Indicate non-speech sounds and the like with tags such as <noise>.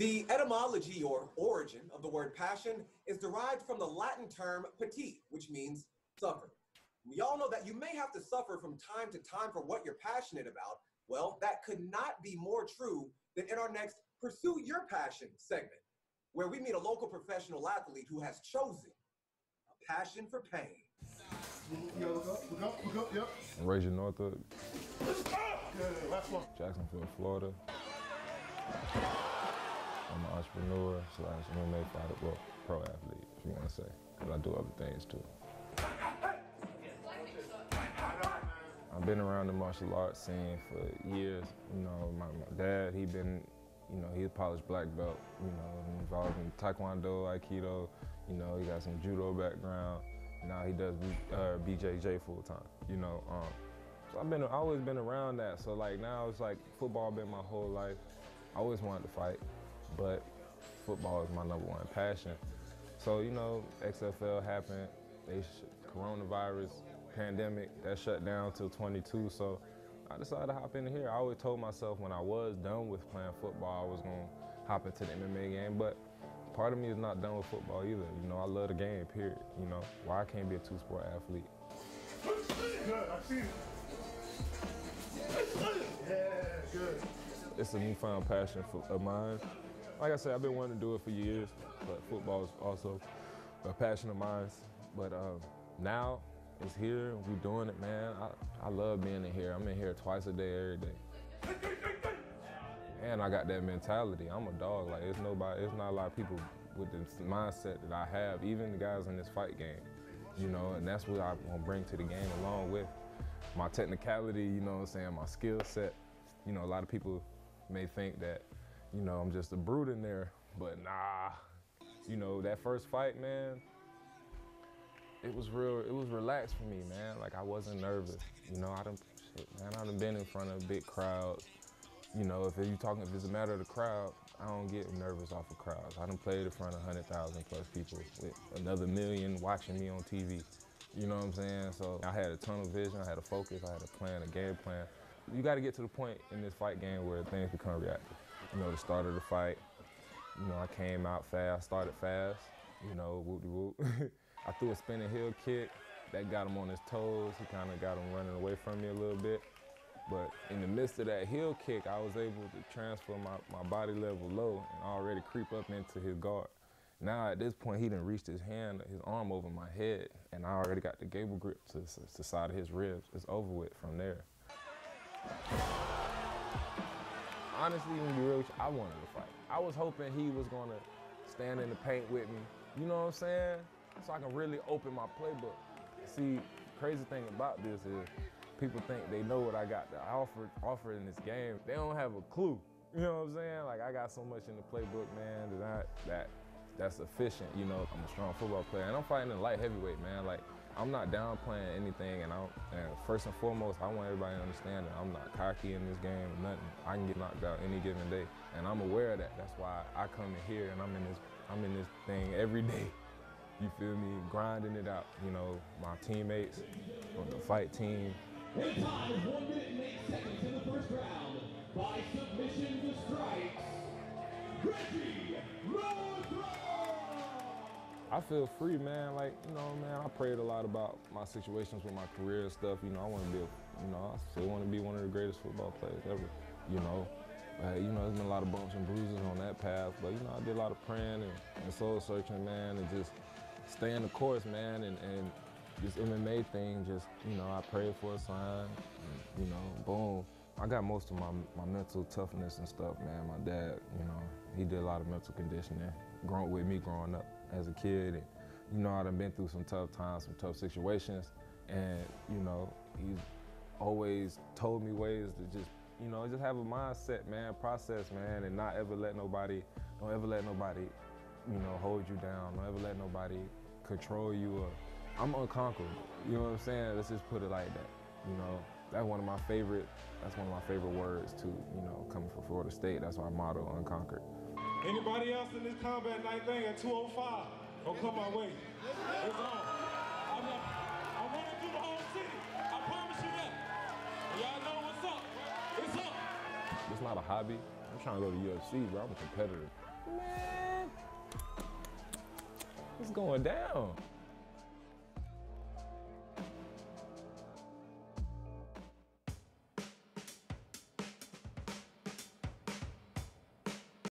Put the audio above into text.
The etymology or origin of the word passion is derived from the Latin term patit, which means suffer. We all know that you may have to suffer from time to time for what you're passionate about. Well, that could not be more true than in our next Pursue Your Passion segment, where we meet a local professional athlete who has chosen a passion for pain. Yeah, look up, look up, look up, yep. Reggie Northrup, last ah! one. Jacksonville, Florida. I'm an entrepreneur slash MMA fighter, well, pro athlete, if you want to say, because I do other things too. I've been around the martial arts scene for years. You know, my, my dad, he been, you know, he's a polished black belt, you know, involved in Taekwondo, Aikido, you know, he got some judo background. Now he does uh, BJJ full time, you know. Um, so I've been, I always been around that. So like now it's like football been my whole life. I always wanted to fight, but football is my number one passion. So you know, XFL happened, they sh- coronavirus, pandemic, that shut down till 22. So I decided to hop into here. I always told myself when I was done with playing football, I was gonna hop into the MMA game, but part of me is not done with football either. You know, I love the game, period. You know, why I can't be a two-sport athlete. Good, I see it. Yeah, good. it's a newfound passion for, of mine. Like I said, I've been wanting to do it for years, but football is also a passion of mine. But um, now it's here, we're doing it, man. I, I love being in here. I'm in here twice a day, every day. And I got that mentality. I'm a dog. Like it's nobody, it's not a lot of people with the mindset that I have, even the guys in this fight game. You know, and that's what I want to bring to the game along with my technicality, you know what I'm saying, my skill set. You know, a lot of people may think that, you know, I'm just a brute in there, but nah. You know, that first fight, man, it was real, it was relaxed for me, man. Like I wasn't nervous. You know, I done, shit, man, I done been in front of big crowds. You know, if you talking, if it's a matter of the crowd, I don't get nervous off of crowds. I done played in front of 100,000 plus people with another million watching me on TV. You know what I'm saying? So I had a tunnel vision, I had a focus, I had a plan, a game plan. You got to get to the point in this fight game where things become reactive. You know, the start of the fight, you know, I came out fast, started fast, you know, whoop de whoop. <laughs> I threw a spinning heel kick that got him on his toes. He kind of got him running away from me a little bit. But in the midst of that heel kick, I was able to transfer my, my body level low and already creep up into his guard. Now at this point, he didn't reach his hand, his arm over my head, and I already got the gable grip to, to the side of his ribs. It's over with from there. Honestly, when you real, I wanted to fight. I was hoping he was gonna stand in the paint with me. You know what I'm saying? So I can really open my playbook. See, crazy thing about this is people think they know what I got to offer, offer in this game. They don't have a clue. <laughs> You know what I'm saying? Like I got so much in the playbook, man, that I, that that's efficient. You know, I'm a strong football player, and I'm fighting in light heavyweight, man. Like I'm not downplaying anything, and and first and foremost, I want everybody to understand that I'm not cocky in this game or nothing. I can get knocked out any given day, and I'm aware of that. That's why I come in here and I'm in this I'm in this thing every <laughs> day. You feel me? Grinding it out. You know, my teammates on the fight team. Time 1 minute and 8 seconds in the first round, by submission to strikes, Reggie! I feel free, man. Like, you know, man, I prayed a lot about my situations with my career and stuff. You know, I want to be, a, you know, I still want to be one of the greatest football players ever, you know. Uh, you know, there's been a lot of bumps and bruises on that path, but, you know, I did a lot of praying and, and soul searching, man, and just staying the course, man, and, and this MMA thing, just, you know, I prayed for a sign, and, you know, boom. I got most of my, my mental toughness and stuff, man. My dad, you know, he did a lot of mental conditioning, growing with me growing up as a kid. And, you know, I've been through some tough times, some tough situations. And, you know, he's always told me ways to just, you know, just have a mindset, man, process, man, and not ever let nobody, don't ever let nobody, you know, hold you down. Don't ever let nobody control you or, I'm unconquerable. You know what I'm saying? Let's just put it like that. You know, that's one of my favorite, that's one of my favorite words too, you know, coming from Florida State. That's our motto, unconquered. Anybody else in this combat night thing at 205? Don't come my way. It's on. I'm, not, I'm running through the whole city. I promise you that. Y'all know what's up. It's up. It's not a hobby. I'm trying to go to UFC, bro. I'm a competitor. Man, it's going down.